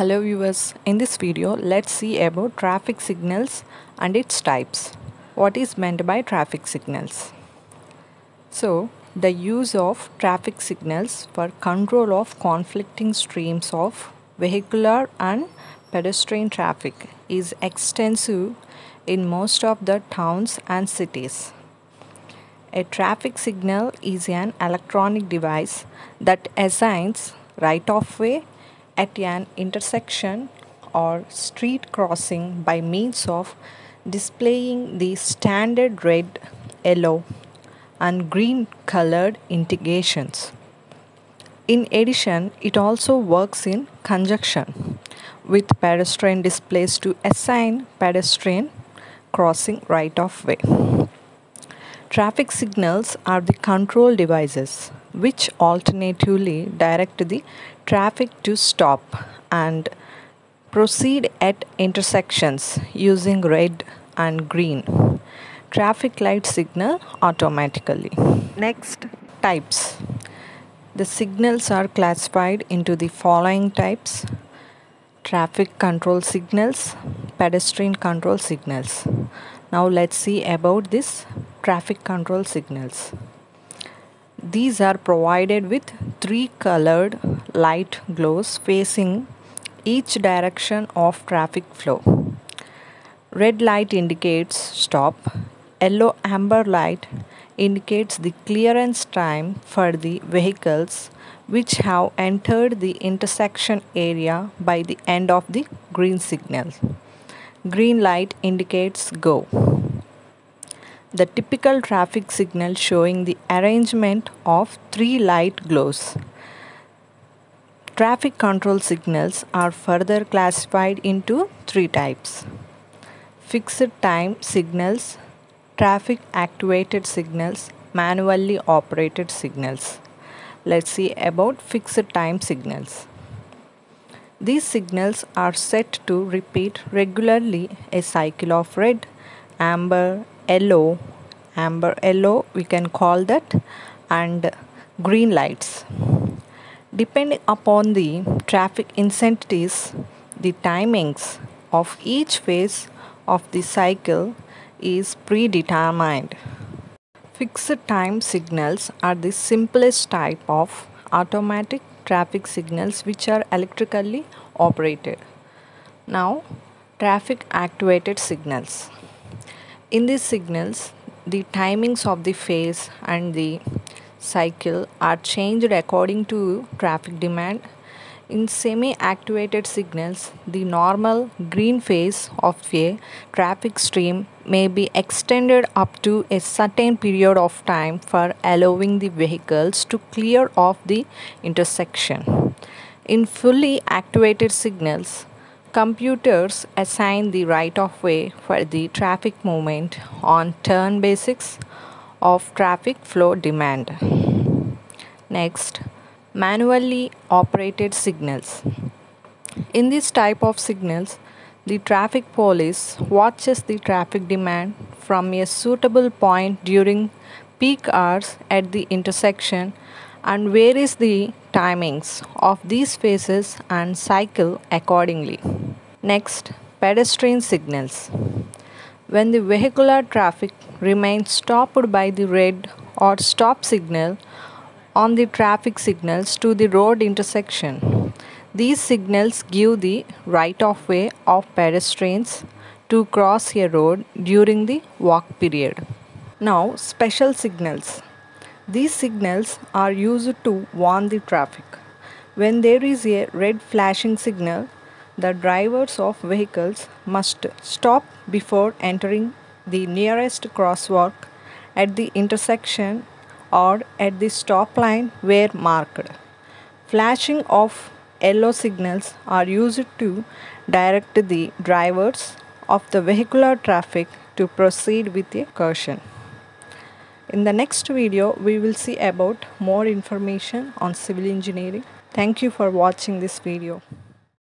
Hello viewers, in this video let's see about traffic signals and its types. What is meant by traffic signals? So, the use of traffic signals for control of conflicting streams of vehicular and pedestrian traffic is extensive in most of the towns and cities. A traffic signal is an electronic device that assigns right of way at an intersection or street crossing by means of displaying the standard red, yellow, and green colored indications. In addition, it also works in conjunction with pedestrian displays to assign pedestrian crossing right of way. Traffic signals are the control devices which alternatively direct the traffic to stop and proceed at intersections using red and green traffic light signal automatically. Next, types. The signals are classified into the following types traffic control signals, pedestrian control signals. Now let's see about this traffic control signals. These are provided with three colored light glows facing each direction of traffic flow. Red light indicates stop, yellow amber light indicates the clearance time for the vehicles which have entered the intersection area by the end of the green signal. Green light indicates go. The typical traffic signal showing the arrangement of three light glows. Traffic control signals are further classified into three types. Fixed time signals, traffic activated signals, manually operated signals. Let's see about fixed time signals. These signals are set to repeat regularly a cycle of red, amber, yellow amber yellow we can call that and green lights. Depending upon the traffic incentives the timings of each phase of the cycle is predetermined. Fixed time signals are the simplest type of automatic traffic signals which are electrically operated. Now traffic activated signals in these signals, the timings of the phase and the cycle are changed according to traffic demand. In semi activated signals, the normal green phase of a traffic stream may be extended up to a certain period of time for allowing the vehicles to clear off the intersection. In fully activated signals, Computers assign the right of way for the traffic movement on turn basis of traffic flow demand. Next, manually operated signals. In this type of signals, the traffic police watches the traffic demand from a suitable point during peak hours at the intersection and varies the timings of these phases and cycle accordingly. Next, pedestrian signals. When the vehicular traffic remains stopped by the red or stop signal on the traffic signals to the road intersection, these signals give the right of way of pedestrians to cross a road during the walk period. Now, special signals. These signals are used to warn the traffic. When there is a red flashing signal, the drivers of vehicles must stop before entering the nearest crosswalk at the intersection or at the stop line where marked. Flashing of yellow signals are used to direct the drivers of the vehicular traffic to proceed with a caution. In the next video, we will see about more information on civil engineering. Thank you for watching this video.